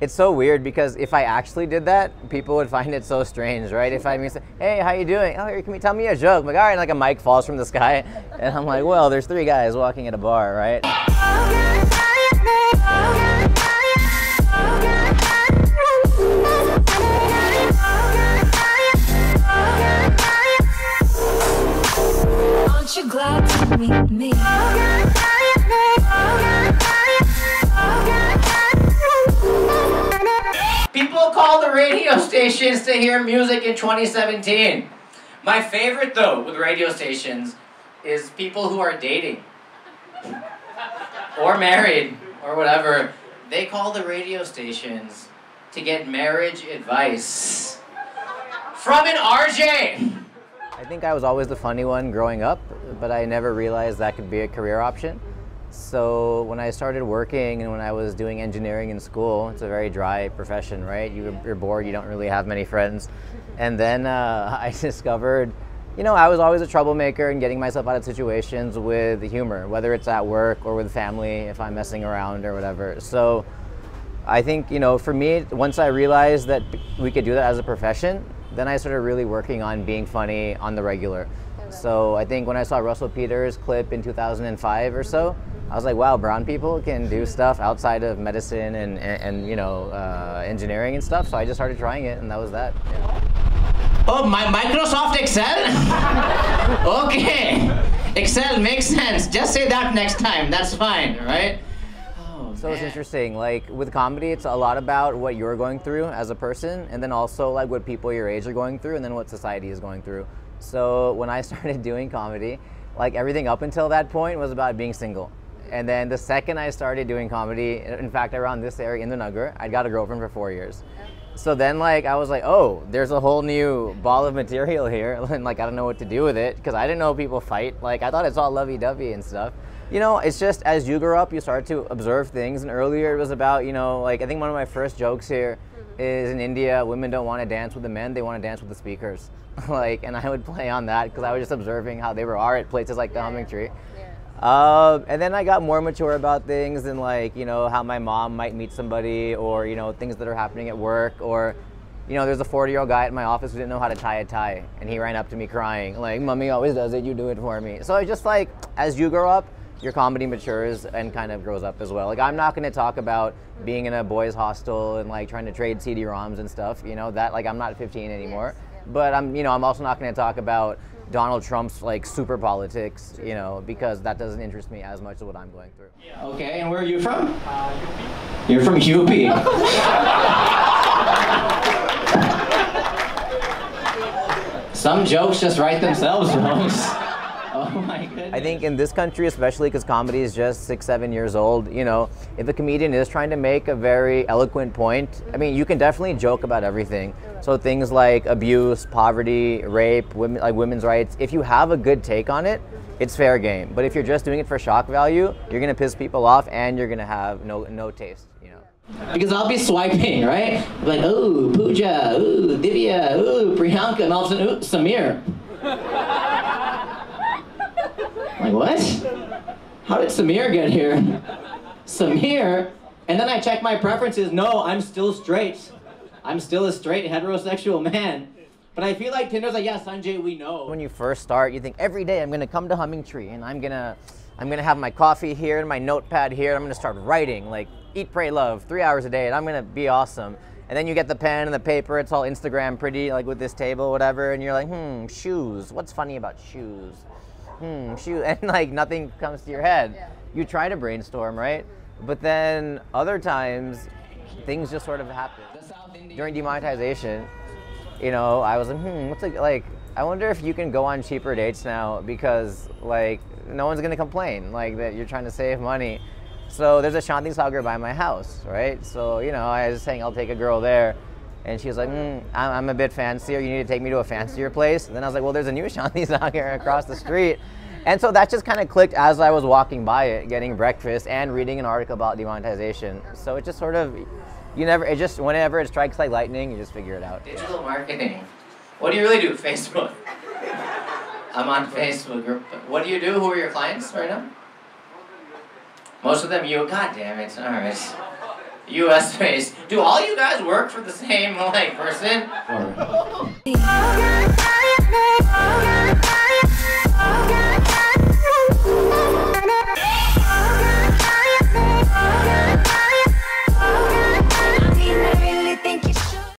it's so weird because if I actually did that, people would find it so strange, right? If I mean, hey, how you doing? Oh, can you tell me a joke? I'm like, all right, and like a mic falls from the sky, and I'm like, well, there's three guys walking at a bar, right? Aren't you glad to meet me? People call the radio stations to hear music in 2017. My favorite, though, with radio stations is people who are dating or married or whatever. They call the radio stations to get marriage advice from an RJ. I think I was always the funny one growing up, but I never realized that could be a career option. So when I started working and when I was doing engineering in school, it's a very dry profession, right? You, you're bored, you don't really have many friends. And then uh, I discovered, you know, I was always a troublemaker and getting myself out of situations with humor, whether it's at work or with family, if I'm messing around or whatever. So I think, you know, for me, once I realized that we could do that as a profession, then I started really working on being funny on the regular. So I think when I saw Russell Peters' clip in 2005 or so, I was like, wow, brown people can do stuff outside of medicine and, and, and you know, uh, engineering and stuff. So I just started trying it, and that was that. Yeah. Oh, my Microsoft Excel? okay. Excel makes sense. Just say that next time. That's fine, right? Oh, So it's interesting. Like with comedy, it's a lot about what you're going through as a person, and then also like what people your age are going through, and then what society is going through. So when I started doing comedy, like everything up until that point was about being single. And then the second I started doing comedy, in fact, around this area Indiranagar, I got a girlfriend for four years. So then, like, I was like, oh, there's a whole new ball of material here, and like, I don't know what to do with it because I didn't know people fight. Like, I thought it's all lovey-dovey and stuff. You know, it's just as you grow up, you start to observe things. And earlier, it was about, you know, like I think one of my first jokes here mm-hmm. is in India, women don't want to dance with the men; they want to dance with the speakers. like, and I would play on that because I was just observing how they were are at places like the Humming Tree. Um, and then I got more mature about things and like, you know, how my mom might meet somebody or, you know, things that are happening at work or, you know, there's a 40 year old guy at my office who didn't know how to tie a tie and he ran up to me crying, like, mommy always does it, you do it for me. So it's just like, as you grow up, your comedy matures and kind of grows up as well. Like, I'm not going to talk about being in a boys' hostel and like trying to trade CD-ROMs and stuff, you know, that, like, I'm not 15 anymore. But I'm, you know, I'm also not going to talk about Donald Trump's like super politics, you know, because that doesn't interest me as much as what I'm going through. Okay, and where are you from? Uh, You're from UP. Some jokes just write themselves, Rose. My goodness. I think in this country, especially because comedy is just six, seven years old, you know, if a comedian is trying to make a very eloquent point, I mean, you can definitely joke about everything. So things like abuse, poverty, rape, women, like women's rights. If you have a good take on it, it's fair game. But if you're just doing it for shock value, you're gonna piss people off and you're gonna have no no taste. You know. Because I'll be swiping, right? Like, ooh, Pooja, ooh, Divya, ooh, Priyanka, and all of a sudden, ooh, Samir. Like, what? How did Samir get here? Samir? And then I check my preferences. No, I'm still straight. I'm still a straight heterosexual man. But I feel like Tinder's like, yeah, Sanjay, we know. When you first start, you think every day I'm gonna come to Humming Tree and I'm gonna I'm gonna have my coffee here and my notepad here. I'm gonna start writing like eat, pray, love, three hours a day, and I'm gonna be awesome. And then you get the pen and the paper. It's all Instagram pretty, like with this table, whatever. And you're like, hmm, shoes. What's funny about shoes? Hmm, shoes. And like nothing comes to your head. You try to brainstorm, right? But then other times, things just sort of happen. During demonetization, you know, I was like, hmm, what's it like? I wonder if you can go on cheaper dates now because like no one's gonna complain like that you're trying to save money. So there's a Shanti Sagar by my house, right? So you know, I was saying I'll take a girl there, and she was like, mm, I'm, a bit fancier. You need to take me to a fancier place. And then I was like, well, there's a new Shanti here across the street. And so that just kind of clicked as I was walking by it, getting breakfast and reading an article about demonetization. So it just sort of, you never, it just, whenever it strikes like lightning, you just figure it out. Digital marketing. What do you really do? Facebook. I'm on Facebook. What do you do? Who are your clients right now? Most of them you. God damn it. All right. U.S. space. Do all you guys work for the same like person?